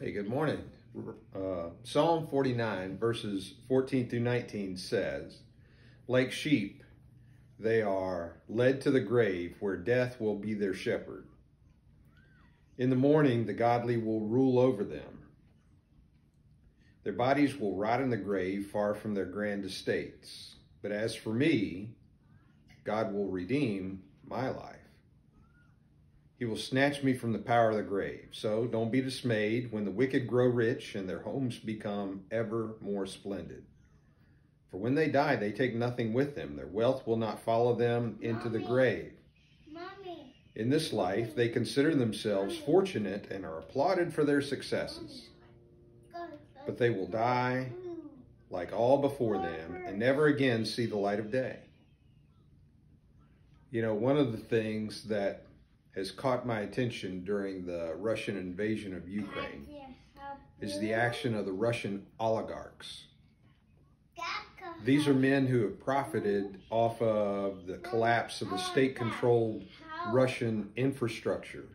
Hey, good morning. Uh, Psalm 49, verses 14 through 19 says, Like sheep, they are led to the grave where death will be their shepherd. In the morning, the godly will rule over them. Their bodies will rot in the grave far from their grand estates. But as for me, God will redeem my life. He will snatch me from the power of the grave. So don't be dismayed when the wicked grow rich and their homes become ever more splendid. For when they die, they take nothing with them. Their wealth will not follow them into the grave. Mommy. In this life, they consider themselves fortunate and are applauded for their successes. But they will die like all before them and never again see the light of day. You know, one of the things that has caught my attention during the Russian invasion of Ukraine is the action of the Russian oligarchs. These are men who have profited off of the collapse of the state-controlled Russian infrastructure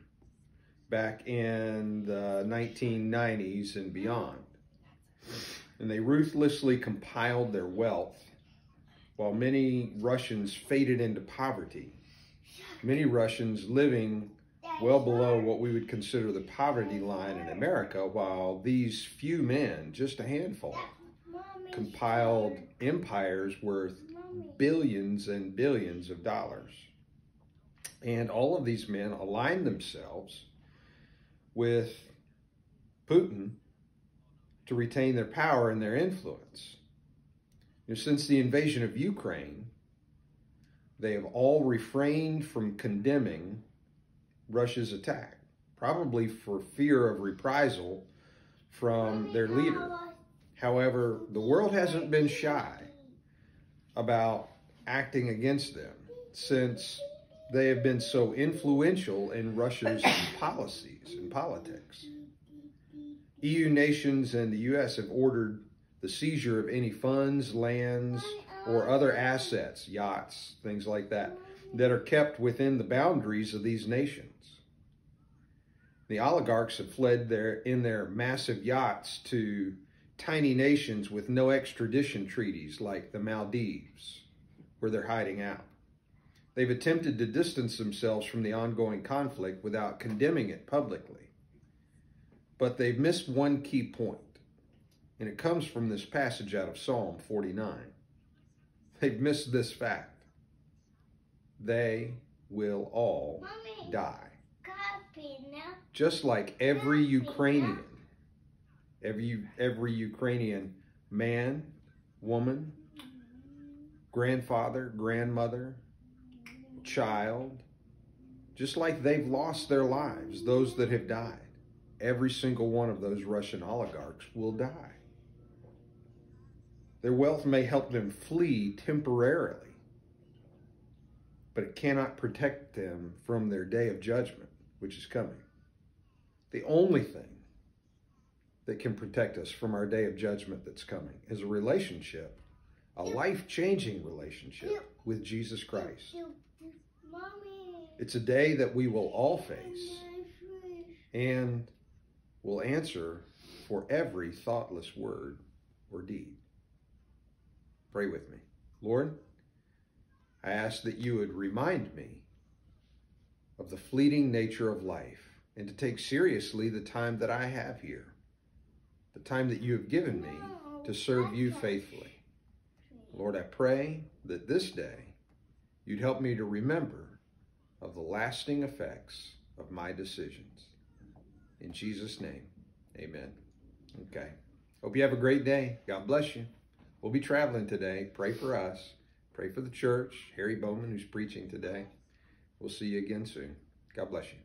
back in the 1990s and beyond. And they ruthlessly compiled their wealth while many Russians faded into poverty many Russians living well below what we would consider the poverty line in America, while these few men, just a handful, compiled empires worth billions and billions of dollars. And all of these men aligned themselves with Putin to retain their power and their influence. You know, since the invasion of Ukraine, they have all refrained from condemning Russia's attack, probably for fear of reprisal from their leader. However, the world hasn't been shy about acting against them since they have been so influential in Russia's policies and politics. EU nations and the U.S. have ordered the seizure of any funds, lands, or other assets, yachts, things like that, that are kept within the boundaries of these nations. The oligarchs have fled their, in their massive yachts to tiny nations with no extradition treaties like the Maldives, where they're hiding out. They've attempted to distance themselves from the ongoing conflict without condemning it publicly. But they've missed one key point, and it comes from this passage out of Psalm 49. They've missed this fact. They will all Mommy. die. Just like every Ukrainian, every, every Ukrainian man, woman, grandfather, grandmother, child, just like they've lost their lives, those that have died, every single one of those Russian oligarchs will die. Their wealth may help them flee temporarily, but it cannot protect them from their day of judgment, which is coming. The only thing that can protect us from our day of judgment that's coming is a relationship, a life-changing relationship with Jesus Christ. It's a day that we will all face and will answer for every thoughtless word or deed. Pray with me. Lord, I ask that you would remind me of the fleeting nature of life and to take seriously the time that I have here, the time that you have given me to serve you faithfully. Lord, I pray that this day you'd help me to remember of the lasting effects of my decisions. In Jesus' name, amen. Okay. Hope you have a great day. God bless you. We'll be traveling today. Pray for us. Pray for the church. Harry Bowman, who's preaching today. We'll see you again soon. God bless you.